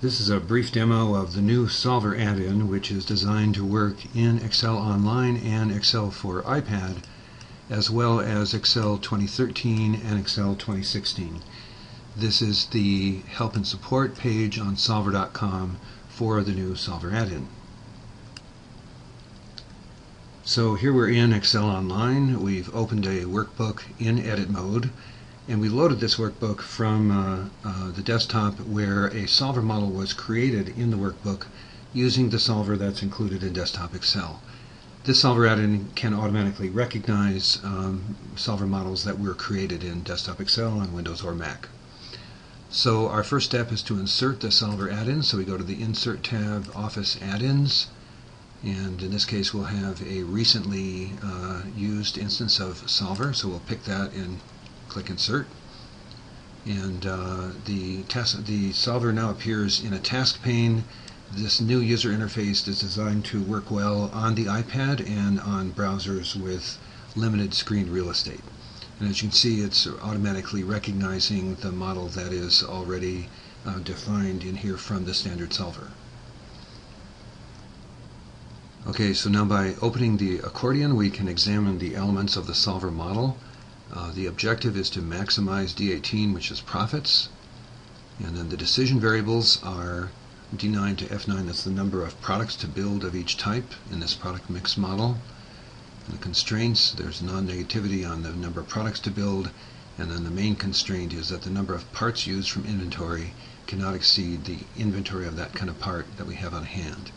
This is a brief demo of the new Solver add-in which is designed to work in Excel Online and Excel for iPad as well as Excel 2013 and Excel 2016. This is the help and support page on solver.com for the new Solver add-in. So here we're in Excel Online. We've opened a workbook in edit mode and we loaded this workbook from uh, uh, the desktop where a solver model was created in the workbook using the solver that's included in desktop Excel. This solver add-in can automatically recognize um, solver models that were created in desktop Excel on Windows or Mac. So our first step is to insert the solver add-in. So we go to the Insert tab, Office Add-ins, and in this case we'll have a recently uh, used instance of solver. So we'll pick that and click Insert. And uh, the, task, the solver now appears in a task pane. This new user interface is designed to work well on the iPad and on browsers with limited screen real estate. And as you can see, it's automatically recognizing the model that is already uh, defined in here from the standard solver. Okay, so now by opening the accordion, we can examine the elements of the solver model. Uh, the objective is to maximize D18, which is profits. And then the decision variables are D9 to F9, that's the number of products to build of each type in this product mix model. And the constraints, there's non-negativity on the number of products to build. And then the main constraint is that the number of parts used from inventory cannot exceed the inventory of that kind of part that we have on hand.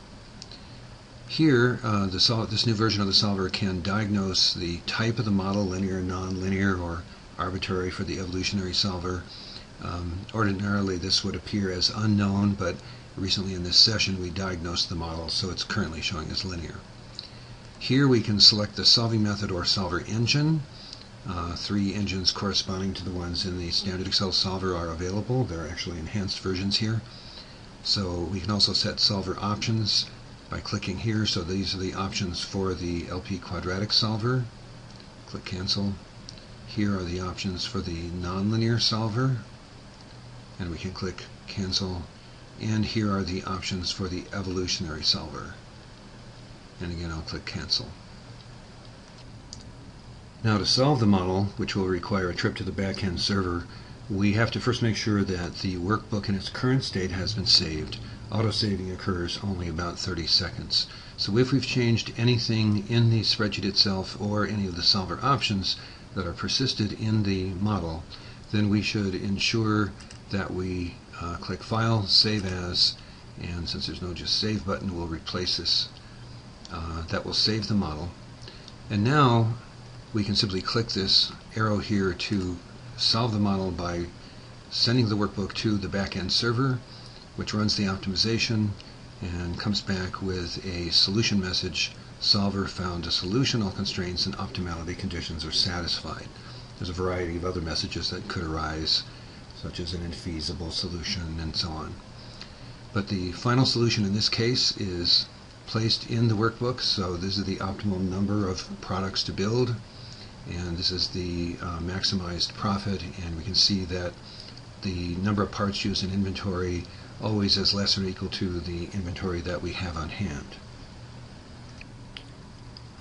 Here, uh, this new version of the solver can diagnose the type of the model, linear, nonlinear, or arbitrary for the evolutionary solver. Um, ordinarily, this would appear as unknown, but recently in this session we diagnosed the model, so it's currently showing as linear. Here we can select the solving method or solver engine. Uh, three engines corresponding to the ones in the standard Excel solver are available. There are actually enhanced versions here. So we can also set solver options by clicking here. So these are the options for the LP quadratic solver. Click cancel. Here are the options for the nonlinear solver. And we can click cancel. And here are the options for the evolutionary solver. And again, I'll click cancel. Now to solve the model, which will require a trip to the backend server, we have to first make sure that the workbook in its current state has been saved. Autosaving occurs only about 30 seconds. So if we've changed anything in the spreadsheet itself or any of the solver options that are persisted in the model, then we should ensure that we uh, click File, Save As, and since there's no just Save button, we'll replace this. Uh, that will save the model. And now we can simply click this arrow here to solve the model by sending the workbook to the backend server, which runs the optimization and comes back with a solution message. Solver found a solution, all constraints and optimality conditions are satisfied. There's a variety of other messages that could arise, such as an infeasible solution and so on. But the final solution in this case is placed in the workbook, so this is the optimal number of products to build and this is the uh, maximized profit and we can see that the number of parts used in inventory always as less or equal to the inventory that we have on hand.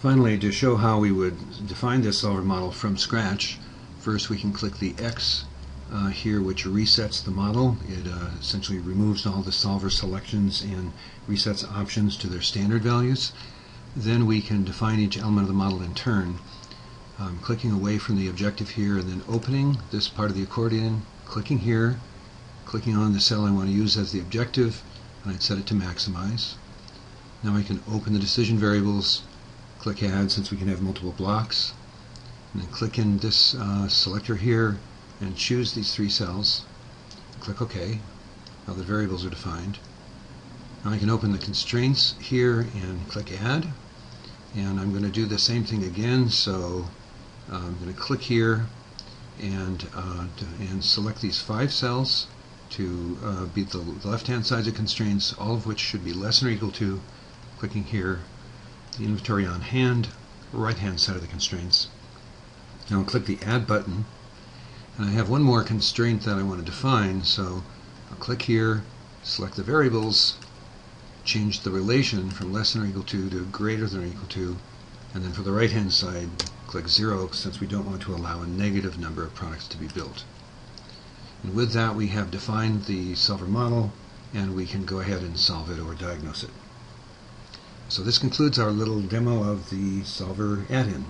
Finally, to show how we would define this solver model from scratch, first we can click the X uh, here which resets the model. It uh, essentially removes all the solver selections and resets options to their standard values. Then we can define each element of the model in turn. I'm clicking away from the objective here and then opening this part of the accordion, clicking here, clicking on the cell I want to use as the objective, and I'd set it to maximize. Now I can open the decision variables, click add since we can have multiple blocks, and then click in this uh, selector here and choose these three cells. Click OK. Now the variables are defined. Now I can open the constraints here and click add. And I'm going to do the same thing again, so I'm going to click here and, uh, and select these five cells to uh, be the left-hand sides of constraints, all of which should be less than or equal to, clicking here, the inventory on hand, right-hand side of the constraints. Now I'll click the Add button, and I have one more constraint that I want to define, so I'll click here, select the variables, change the relation from less than or equal to to greater than or equal to, and then for the right hand side, click 0 since we don't want to allow a negative number of products to be built. And with that we have defined the solver model and we can go ahead and solve it or diagnose it. So this concludes our little demo of the solver add-in.